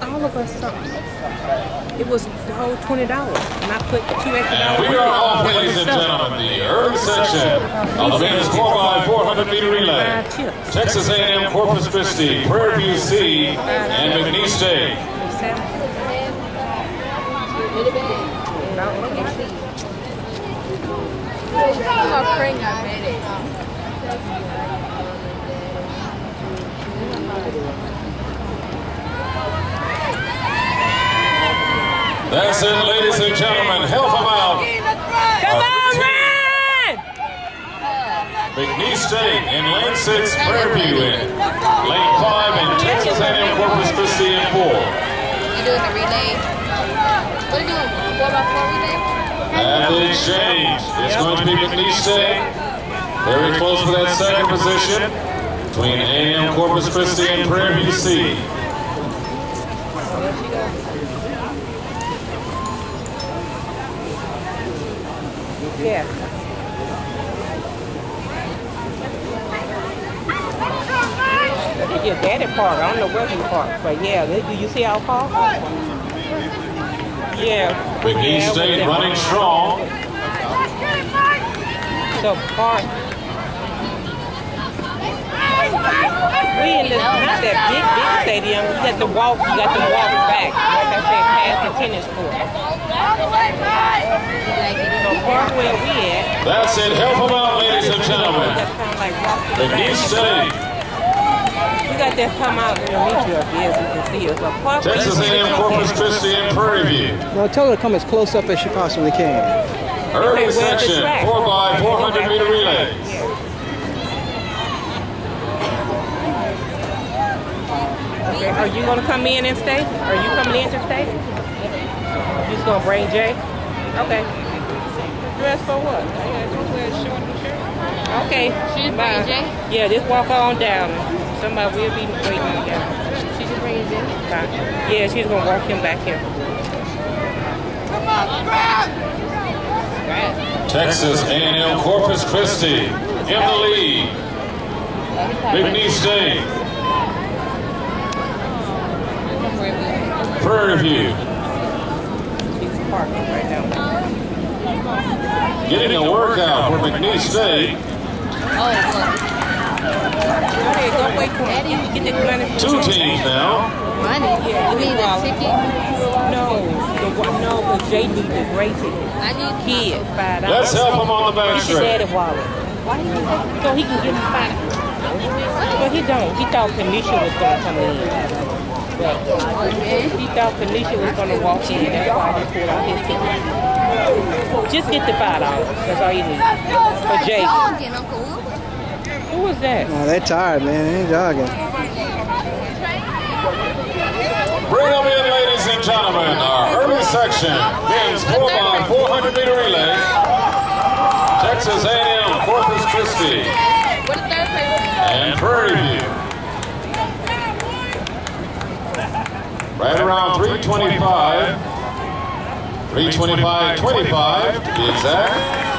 all of us something. It was the whole twenty dollars, and I put two extra And dollars. we are off, ladies and gentlemen, the early section of the men's 4x400 meter relay. Texas A&M Corpus Christi, Prairie View C, and McNeese State. That's it, ladies and gentlemen. Help them out. Come on, uh, run! McNeese State in lane six, Prairie View in lane five, and Texas A&M Corpus Christi in four. You doing the relay? What are you doing? Four by four relay? And the exchange is going to be McNeese State. Very close for that second position between A&M Corpus Christi and Prairie View C. Yeah. Your daddy park. I don't know where he parked, but yeah, do you see our park? Yeah. McNeese Yeah, State running that- strong. The park. We in this not that big big stadium. You got to walk. You got to walk back. Like I said, past the tennis court. So where we at. That's it. Help them out, ladies and gentlemen. Just kind of like walk to the McNeese back. State, You got to come out and meet you up here so you can see us. So park where Texas A&M Corpus Christi and Prairie View. No, tell her to come as close up as she possibly can. Early section, 4x400 meter relays. Okay, are you gonna come in and stay? Are you coming in to stay? You just gonna bring Jay? Okay. Dress for what? I just wear a short and shirt. Okay. She's bye. Jay? Yeah, just walk on down. Somebody will be waiting on down. She just bringing Jay? Bye. Yeah, she's gonna walk him back here. Come on, grab! Texas A&M Corpus Christi in the lead. McNeese State, Prairie View She's parking right now. Getting a workout for McNeese State. Oh, look. Go ahead, go wait for him. Get, get the money. from Two teams now. Money? Yeah, You mean the ticket? No, the one- no, but Jay needs the gray ticket. I need Kid, five dollars. Let's help him on the back Get your straight. daddy wallet. Why do you think So he can get five. But he don't. He thought Kanisha was gonna come in. But he thought Kanisha was gonna walk in. That's why he pulled out his ticket. Just get the five dollars. That's all you need. For Jake. jogging, Uncle Will? Who was that? Oh, they tired, man. They ain't jogging. Bring them in, ladies and gentlemen. Our early section men's 4x400 meter relay. Texas A&M Corpus Christi What the third person? and Prairie View. Right around 325. 325.25 to be exact.